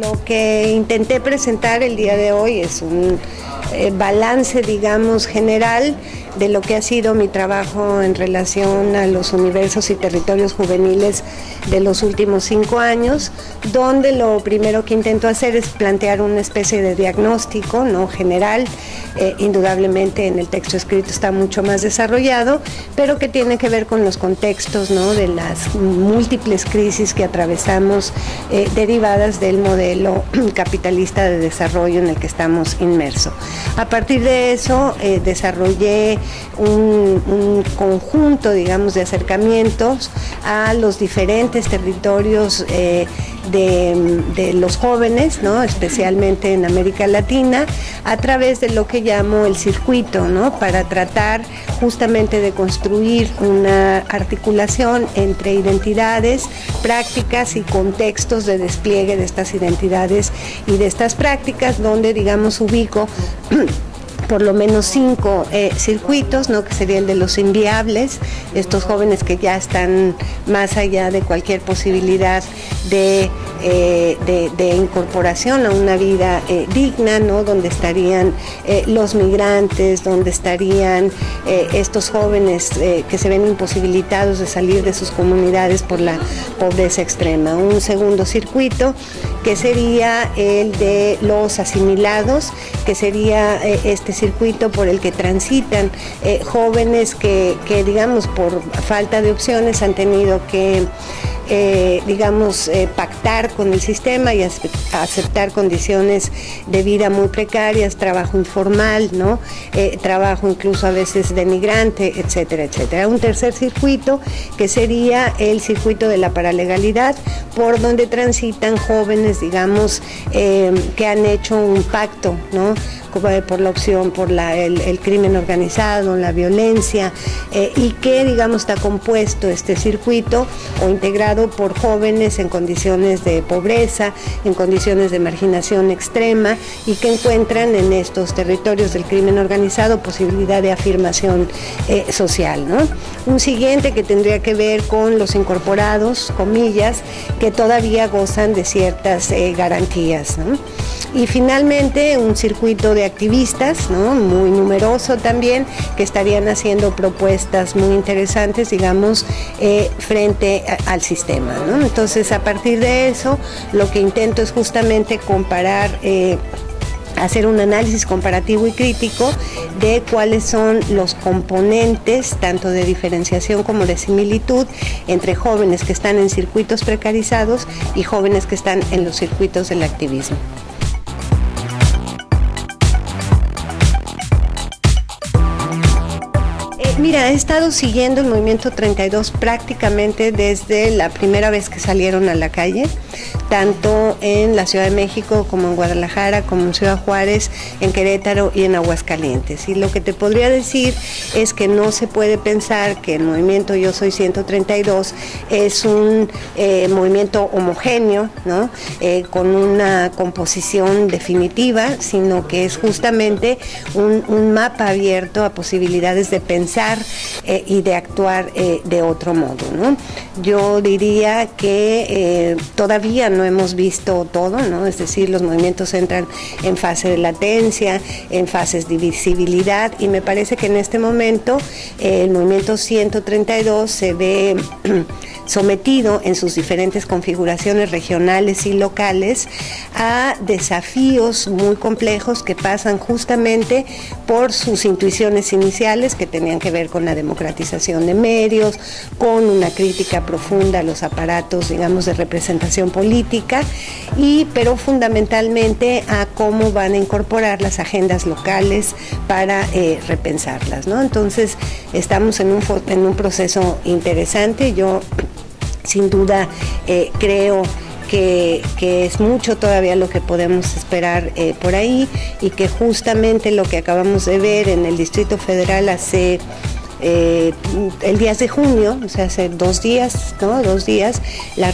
Lo que intenté presentar el día de hoy es un eh, balance, digamos, general de lo que ha sido mi trabajo en relación a los universos y territorios juveniles de los últimos cinco años, donde lo primero que intento hacer es plantear una especie de diagnóstico no general, eh, indudablemente en el texto escrito está mucho más desarrollado, pero que tiene que ver con los contextos ¿no? de las múltiples crisis que atravesamos eh, derivadas del modelo capitalista de desarrollo en el que estamos inmersos. A partir de eso eh, desarrollé un, conjunto, digamos, de acercamientos a los diferentes territorios eh, de, los jóvenes, ¿no? especialmente en América Latina, a través de lo que llamo el circuito, ¿no? para tratar justamente de construir una articulación entre identidades, prácticas y contextos de despliegue de estas identidades y de estas prácticas, donde digamos ubico por lo menos cinco eh, circuitos, ¿no? que sería el de los inviables, estos jóvenes que ya están más allá de cualquier posibilidad de, eh, de, incorporación a una vida eh, digna, ¿no? donde estarían los migrantes, donde estarían estos jóvenes que se ven imposibilitados de salir de sus comunidades por la pobreza extrema. Un segundo circuito que sería el de los asimilados, que sería este circuito por el que transitan eh, jóvenes que, que, digamos, por falta de opciones han tenido que eh, digamos, eh, pactar con el sistema y aceptar condiciones de vida muy precarias, trabajo informal, ¿no? Trabajo incluso a veces denigrante, etcétera, etcétera. Un tercer circuito que sería el circuito de la paralegalidad, por donde transitan jóvenes, digamos, que han hecho un pacto, ¿no? Por la opción por la, el, crimen organizado, la violencia, y que, digamos, está compuesto este circuito o integrado por jóvenes en condiciones de pobreza, en condiciones de marginación extrema y que encuentran en estos territorios del crimen organizado posibilidad de afirmación eh, social. Un siguiente que tendría que ver con los incorporados, comillas, que todavía gozan de ciertas eh, garantías. Y finalmente un circuito de activistas, muy numeroso también, que estarían haciendo propuestas muy interesantes, digamos, eh, frente al sistema. Entonces, a partir de eso, lo que intento es justamente comparar eh, hacer un análisis comparativo y crítico de cuáles son los componentes, tanto de diferenciación como de similitud, entre jóvenes que están en circuitos precarizados y jóvenes que están en los circuitos del activismo. Mira, he estado siguiendo el movimiento 32 prácticamente desde la primera vez que salieron a la calle tanto en la Ciudad de México como en Guadalajara, como en Ciudad Juárez, en Querétaro y en Aguascalientes. Y lo que te podría decir es que no se puede pensar que el movimiento Yo Soy 132 es un eh, movimiento homogéneo, ¿no? Eh, con una composición definitiva, sino que es justamente un, mapa abierto a posibilidades de pensar eh, y de actuar de otro modo. ¿no? Yo diría que todavía no no hemos visto todo, ¿no? Es decir, los movimientos entran en fase de latencia, en fases de visibilidad y me parece que en este momento eh, el movimiento 132 se ve sometido en sus diferentes configuraciones regionales y locales a desafíos muy complejos que pasan justamente por sus intuiciones iniciales que tenían que ver con la democratización de medios, con una crítica profunda a los aparatos, digamos, de representación política, y, pero fundamentalmente a cómo van a incorporar las agendas locales para eh, repensarlas. ¿no? Entonces, estamos en un, en un proceso interesante. Yo sin duda eh, creo que, es mucho todavía lo que podemos esperar eh, por ahí y que justamente lo que acabamos de ver en el Distrito Federal hace eh, el 10 de junio, o sea, hace dos días, ¿no? Dos días, la,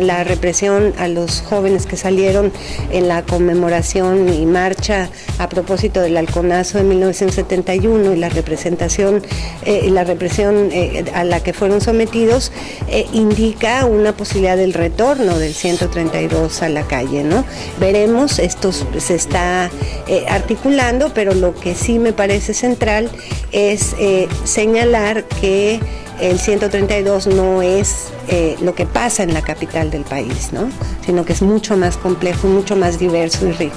la represión a los jóvenes que salieron en la conmemoración y marcha a propósito del halconazo de 1971 y la representación, eh, la represión eh, a la que fueron sometidos, indica una posibilidad del retorno del 132 a la calle, ¿no? Veremos, esto se está articulando, pero lo que sí me parece central es señalar que el 132 no es eh, lo que pasa en la capital del país, ¿no? sino que es mucho más complejo, mucho más diverso y rico.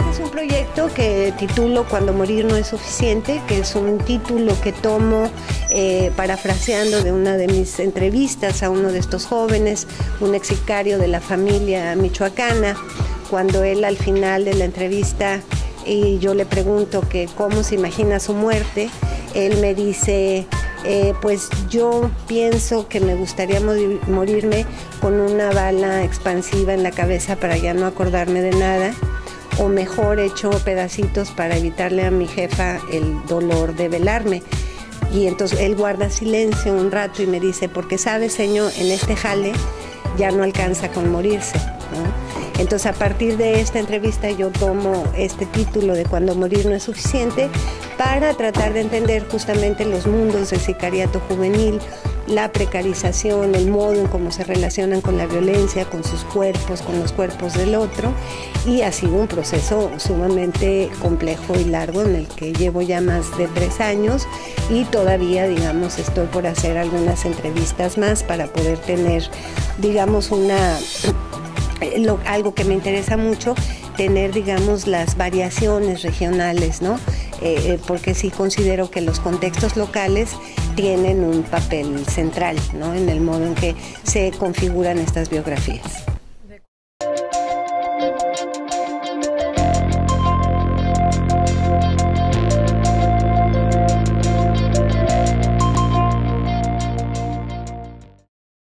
Este es un proyecto que titulo Cuando morir no es suficiente, que es un título que tomo eh, parafraseando de una de mis entrevistas a uno de estos jóvenes, un ex sicario de la familia michoacana, cuando él al final de la entrevista y yo le pregunto que cómo se imagina su muerte, él me dice, eh, pues yo pienso que me gustaría morirme con una bala expansiva en la cabeza para ya no acordarme de nada, o mejor hecho pedacitos para evitarle a mi jefa el dolor de velarme. Y entonces él guarda silencio un rato y me dice, porque sabe, señor, en este jale ya no alcanza con morirse. Entonces a partir de esta entrevista yo tomo este título de Cuando morir no es suficiente para tratar de entender justamente los mundos del sicariato juvenil, la precarización, el modo en cómo se relacionan con la violencia, con sus cuerpos, con los cuerpos del otro. Y ha sido un proceso sumamente complejo y largo en el que llevo ya más de tres años y todavía, digamos, estoy por hacer algunas entrevistas más para poder tener, digamos, una algo que me interesa mucho, tener, digamos, las variaciones regionales, ¿no? Eh, eh, porque sí considero que los contextos locales tienen un papel central, ¿no? En el modo en que se configuran estas biografías.